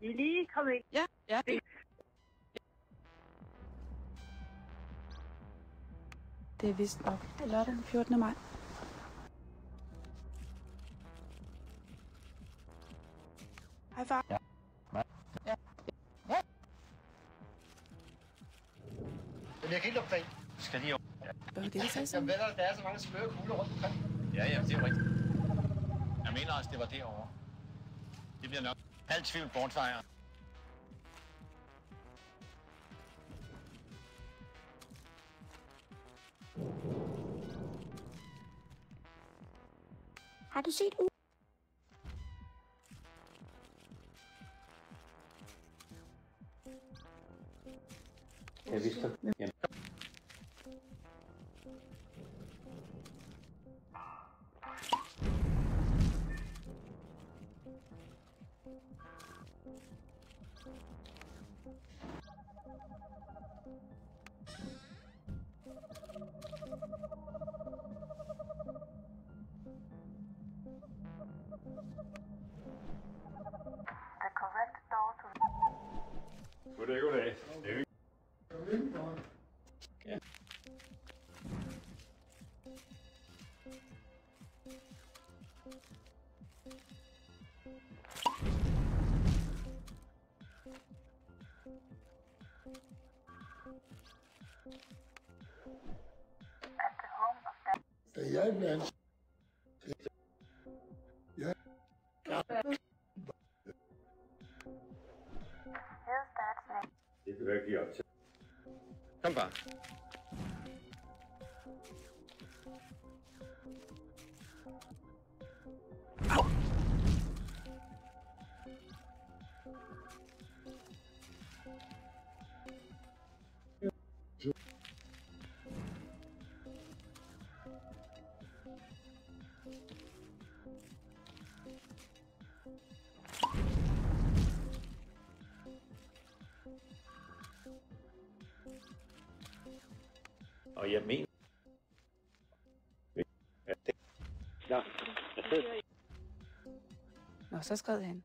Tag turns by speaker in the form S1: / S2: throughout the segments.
S1: I lige kom ind.
S2: Ja, ja. Det, det er vist nok lørdag den 14. maj. Hej far.
S3: Ja.
S2: Ja.
S4: Men jeg kan ikke lukke dig ind.
S3: Skal lige over.
S2: Hvad var det, du sagde
S4: Jeg
S2: sådan?
S4: at der er så mange smøre kugler rundt omkring.
S3: Ja, ja, det er rigtigt. Jeg mener også, det var derovre. Det bliver nok alt tvivl bortfejret.
S5: Har du set u?
S6: Jeg vidste det. Jamen.
S1: The correct door to
S6: Goddag, goddag. Det er
S1: at jij bent.
S6: Ja. ja. It's staatsman. Ik werk
S3: Come Kampa.
S6: Og jeg mener... Nå.
S2: Nå, så skred han.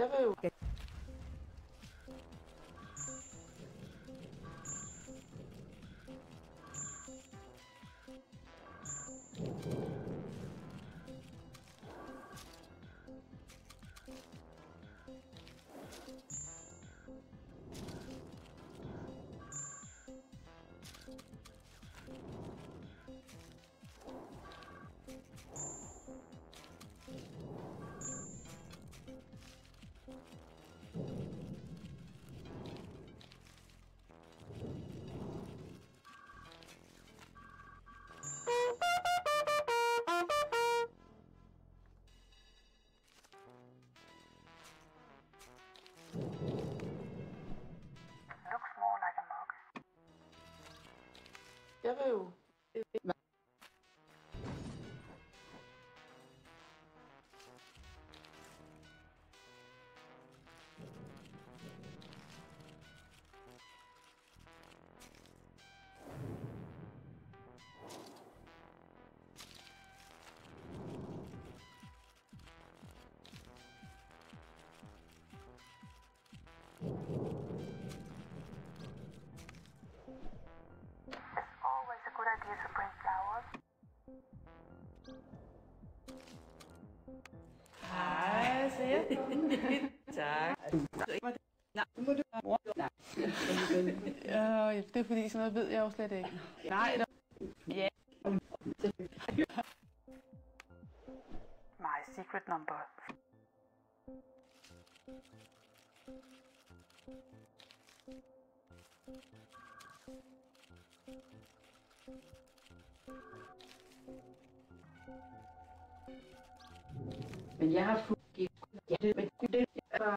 S2: jo...
S1: Looks
S2: Jeg vil jo... noget ved jeg jo slet ikke. Nej, der... Ja. My secret number
S7: Men jeg har fået ja, det, men det er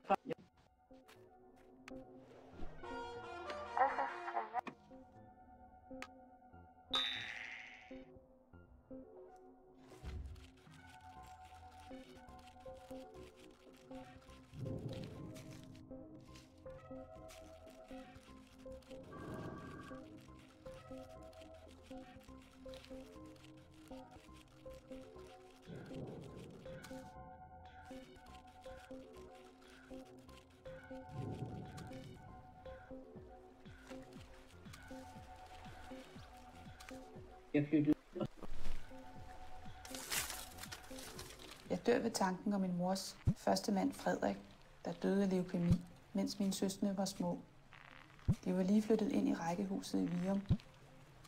S7: jeg flyttede.
S2: Jeg dør ved tanken om min mors første mand, Frederik, der døde af leukemi, mens mine søstre var små. De var lige flyttet ind i rækkehuset i Virum,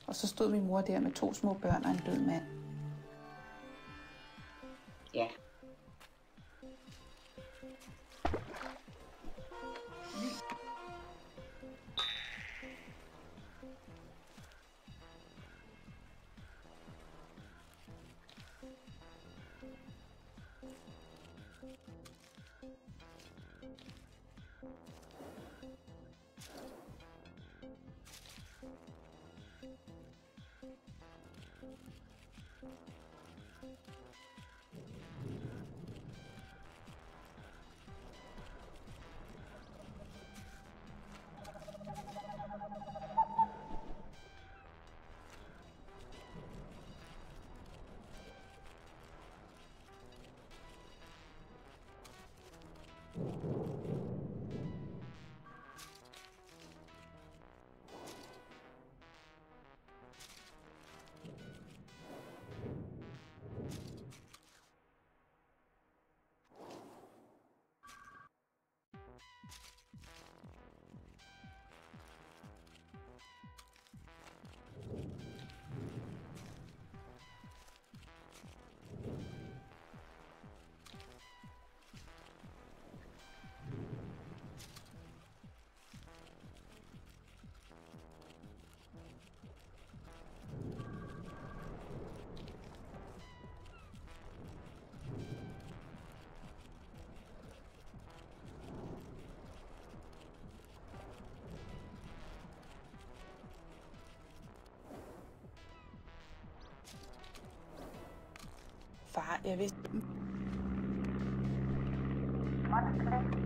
S2: og så stod min mor der med to små børn og en død mand.
S7: Ja.
S2: Far, jeg vidste...
S1: Monthly.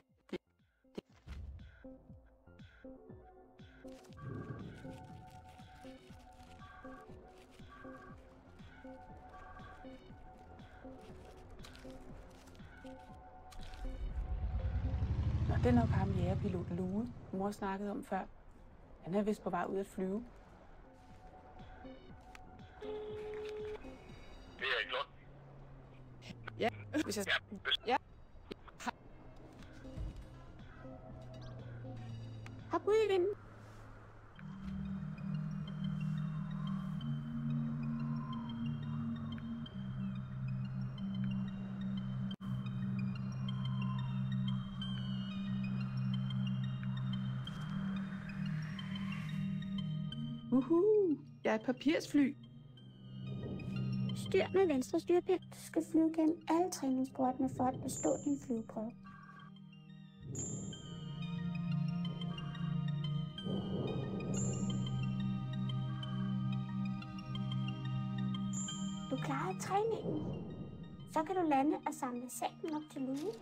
S2: Nå, det er nok ham jægerpilot Lue, mor snakkede om før. Han er vist på vej ud at flyve.
S8: Det er ikke Lund.
S2: Ja, hvis jeg... Ja. I vinden. Uhu, jeg er et papirsfly.
S5: styr med venstre styrpind. Du skal flyve gennem alle træningsportene for at bestå din flyveprøve. Du klarer træningen. Så kan du lande og samle salen op til luge.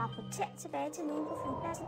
S5: Rapporter tilbage til luge på
S1: flypladsen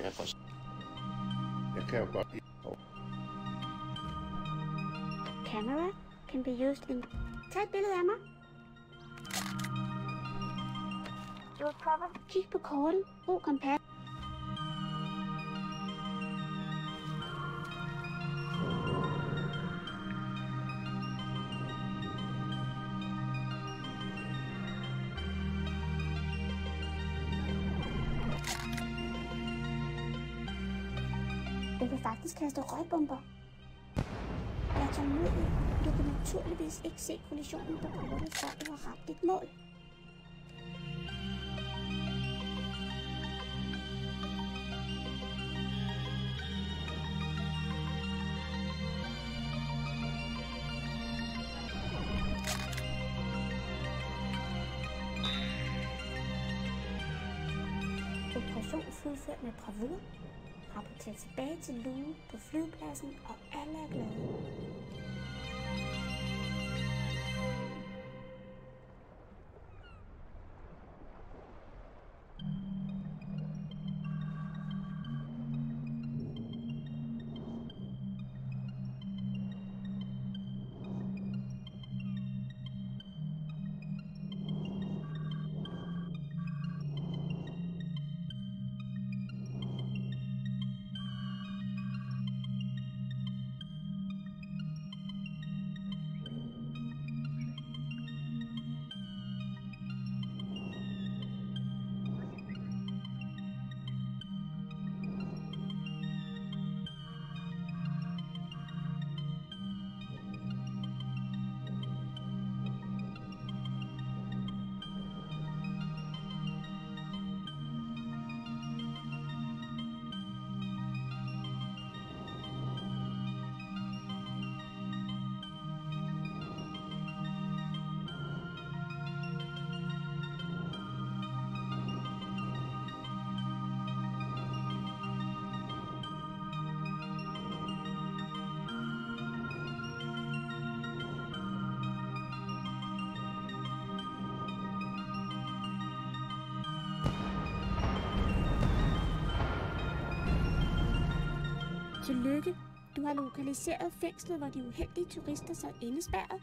S4: Nå ja, for... Jeg kan jo godt lide...
S5: Camera can be used in... Tag et billede af mig. Du vil prøve at kigge kaster kaste røgbomber. Jeg er tålmodig. Du kan naturligvis ikke se kollisionen på kortet, før du har ramt dit mål. Operation fuldført med bravur rapporterer tilbage til Lou på flyvepladsen, og alle er glade. Tillykke. Du har lokaliseret fængslet, hvor de uheldige turister sad indespærret.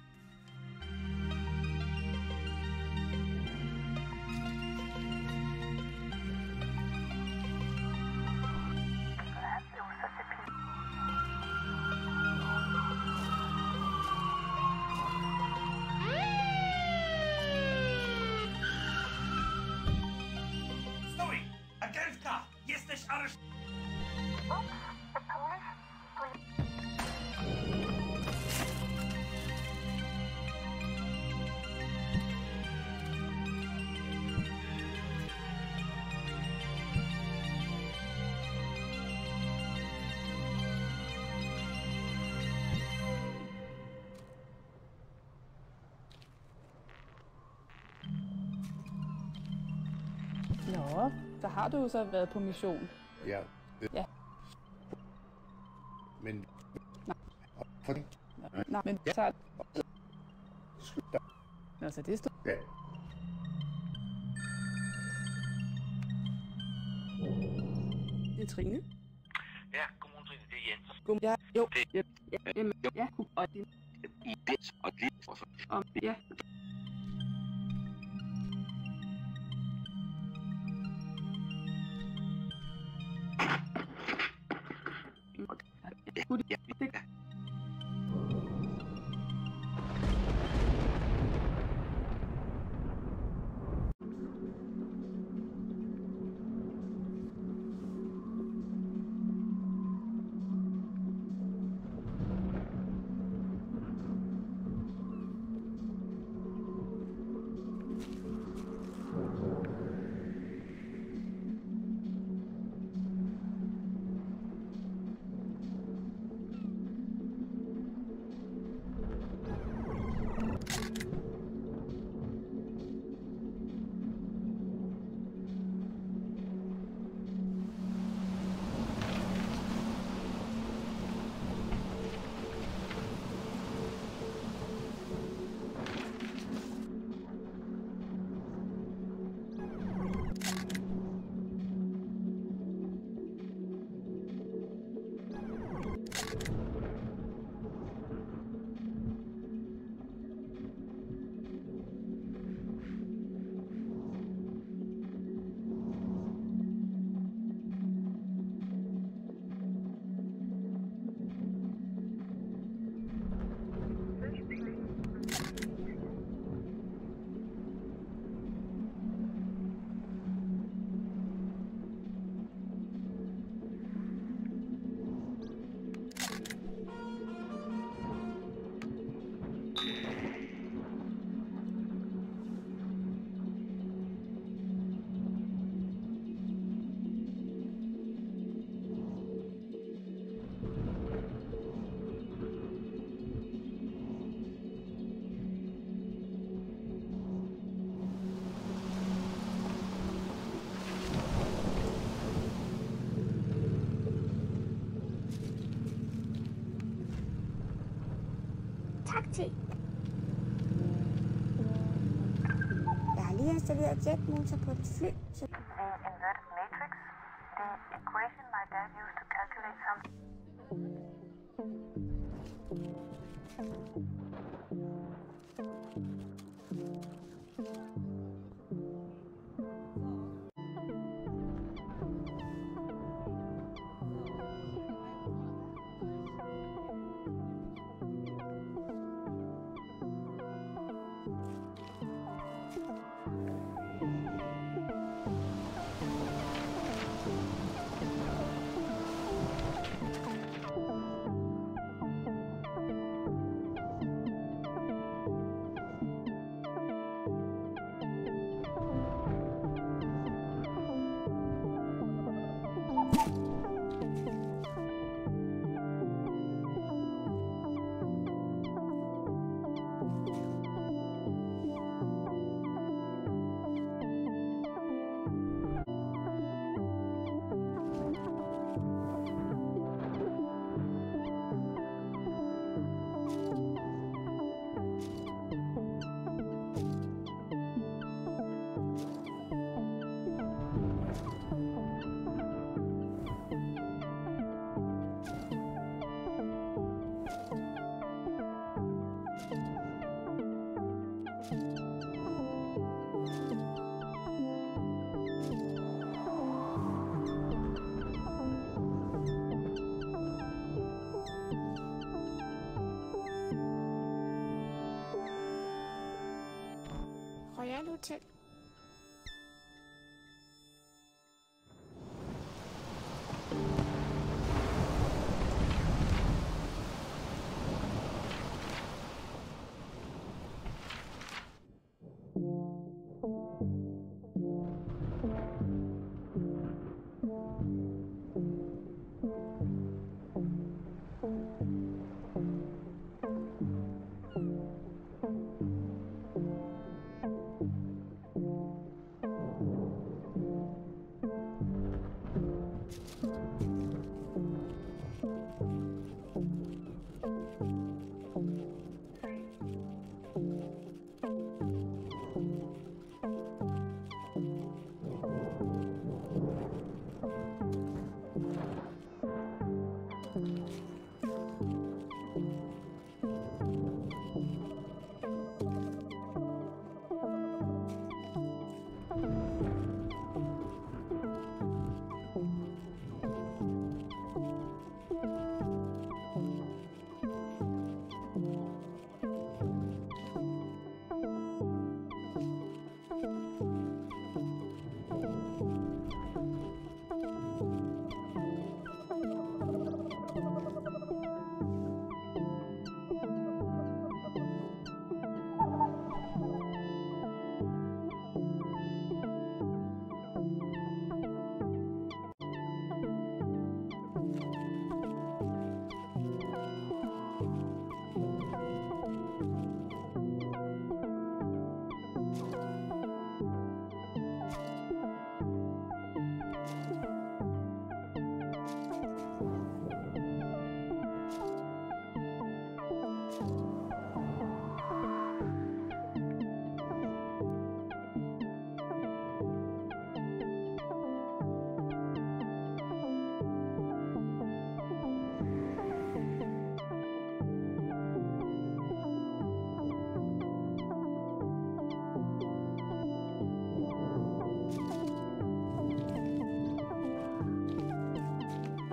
S3: Stój! Agentka! Jesteś areszt...
S2: har du jo så været på mission.
S9: Ja.
S2: Ja.
S9: Men...
S2: Nej.
S9: For det?
S2: Nå, men så... Nå, så det stod...
S9: Ja.
S2: Det er Trine.
S3: Ja, godmorgen, Trine. Det er Jens.
S2: Gum, ja, jo, ja, ja, ja, ja, og din,
S3: Og lige...
S2: om, ja. Gud, ja, det
S5: Tak Jeg har lige installeret jetmotor på check.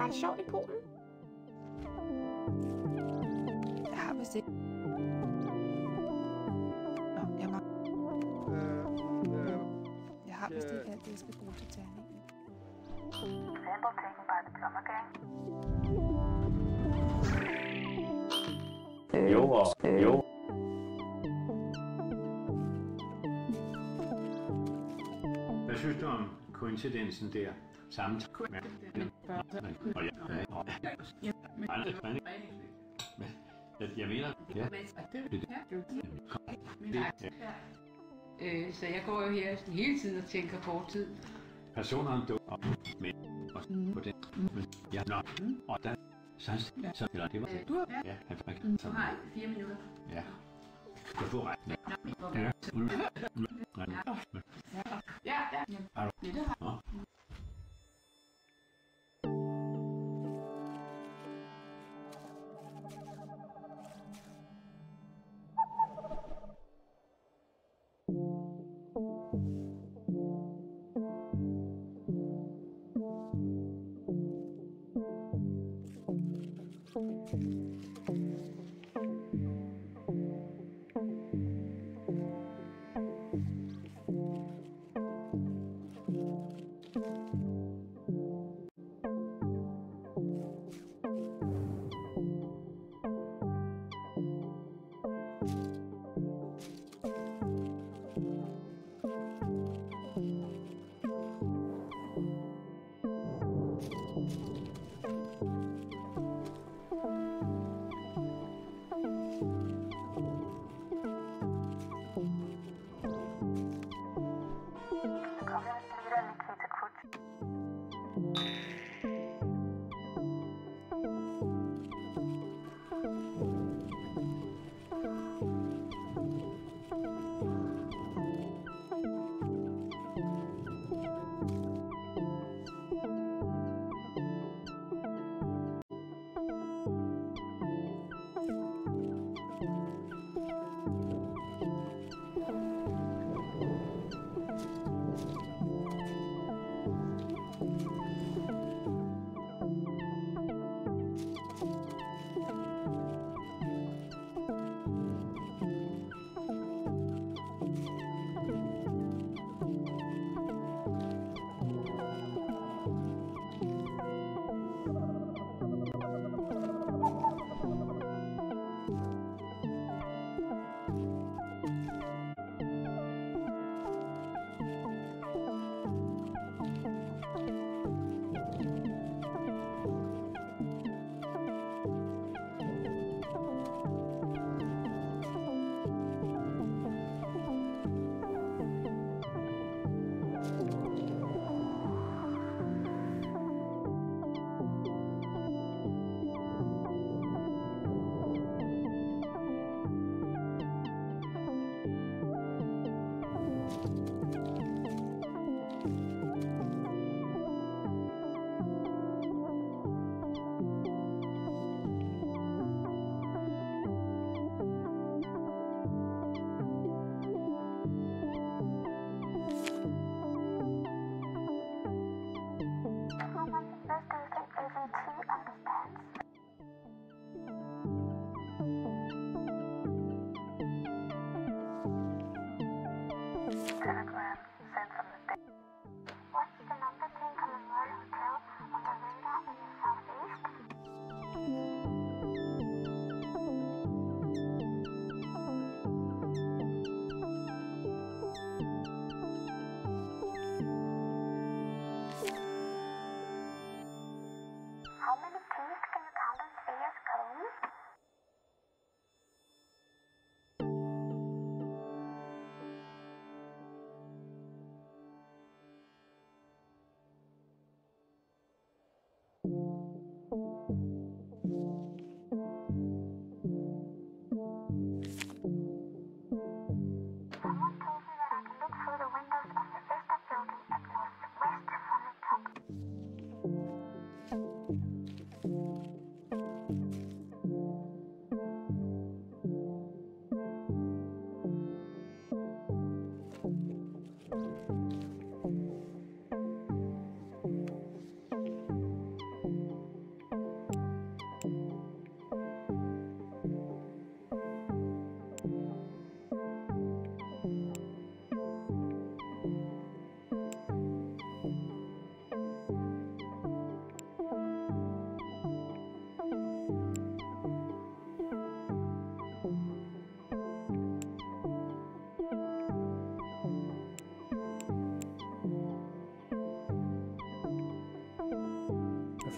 S5: Var det sjovt i Polen?
S2: Jeg har vist ikke... Nå, jeg må... Jeg har vist ikke alt det, jeg skal bruge til terningen.
S1: Sample taken by the plumber gang.
S3: Jo, og jo. Hvad synes du om koincidensen der? Samme jeg, mener, ja, det,
S7: Øh, så jeg går jo her hele tiden og tænker fortid.
S3: personerne dukker med og på den, men ja, nå, og der, så, så, eller det var,
S7: Du har,
S3: ja, han fik,
S7: du har fire minutter.
S3: ja, du får ret, ja, ja,
S7: Ja, ja.
S3: Har du?
S7: Det har
S3: Nå.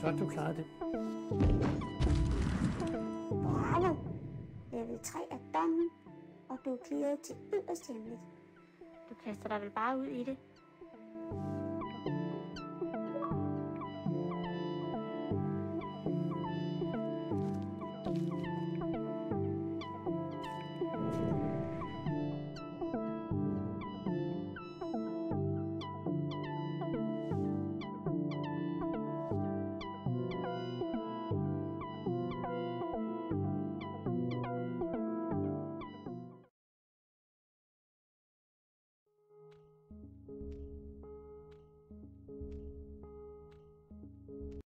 S10: Godt, du klarede det.
S5: Bravo! Level 3 er dommen, og du er clearet til yderst hemmeligt. Du kaster dig vel bare ud i det?